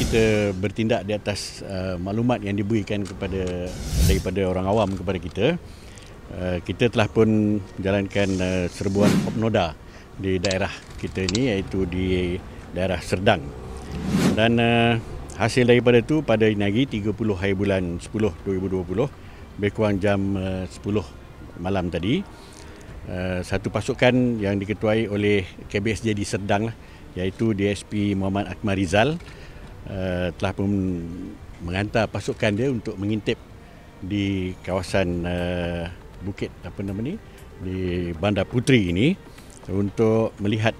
kita bertindak di atas uh, maklumat yang diberikan kepada daripada orang awam kepada kita. Uh, kita telah pun menjalankan uh, serbuan Opnoda di daerah kita ini iaitu di daerah Serdang. Dan uh, hasil daripada itu pada ini lagi 30 hari bulan 10 2020 lebih kurang jam uh, 10 malam tadi uh, satu pasukan yang diketuai oleh KBSJ di Serdang lah, iaitu DSP Muhammad Akmal Rizal uh, telah pun menghantar pasukan dia untuk mengintip di kawasan uh, bukit apa nama ni di Bandar Putri ini untuk melihat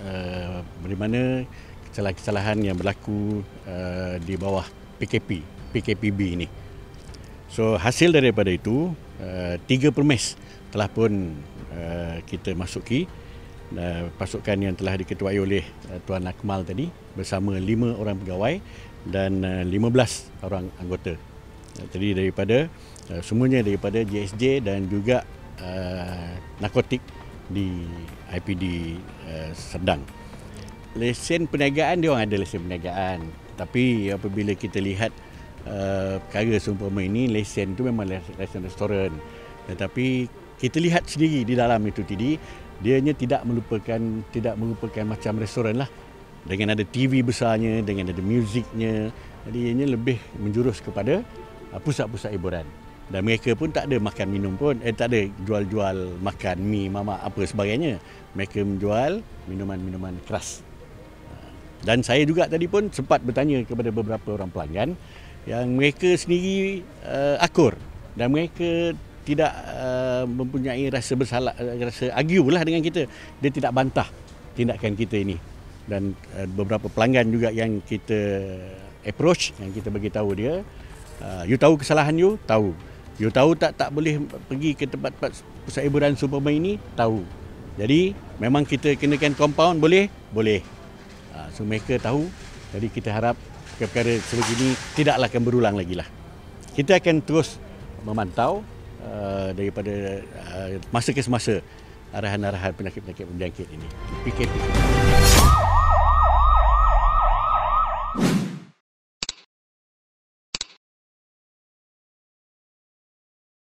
uh, bagaimana kesalahan-kesalahan yang berlaku uh, di bawah PKP PKPB ini. So hasil daripada itu uh, tiga permes telah pun uh, kita masuki pasukan yang telah diketuai oleh uh, Tuan Akmal tadi bersama lima orang pegawai dan uh, 15 orang anggota. Jadi daripada semuanya daripada JSJ dan juga uh, narkotik di IPD uh, Serdang. Lesen perniagaan dia orang ada lesen perniagaan. Tapi apabila kita lihat uh, perkara seumpama ini lesen tu memang lesen restoran. Tetapi kita lihat sendiri di dalam itu tadi dia hanya tidak melupakan tidak merupakan macam restoran lah. Dengan ada TV besarnya dengan ada muziknya jadi ianya lebih menjurus kepada uh, pusat-pusat hiburan. Dan mereka pun tak ada makan minum pun eh tak ada jual-jual makan mi mama apa sebagainya. Mereka menjual minuman-minuman keras. Uh, dan saya juga tadi pun sempat bertanya kepada beberapa orang pelanggan yang mereka sendiri uh, akur. Dan mereka tidak uh, mempunyai rasa bersalah rasa argue lah dengan kita. Dia tidak bantah tindakan kita ini. Dan uh, beberapa pelanggan juga yang kita approach yang kita bagi tahu dia uh, you tahu kesalahan you? Tahu. You tahu tak tak boleh pergi ke tempat-tempat pusat hiburan seumpama ini? Tahu. Jadi memang kita kenakan compound boleh? Boleh. Uh, so mereka tahu. Jadi kita harap perkara sebegini tidaklah akan berulang lagi lah. Kita akan terus memantau Uh, daripada uh, masa ke semasa arahan-arahan penyakit-penyakit berjangkit ini. PKP.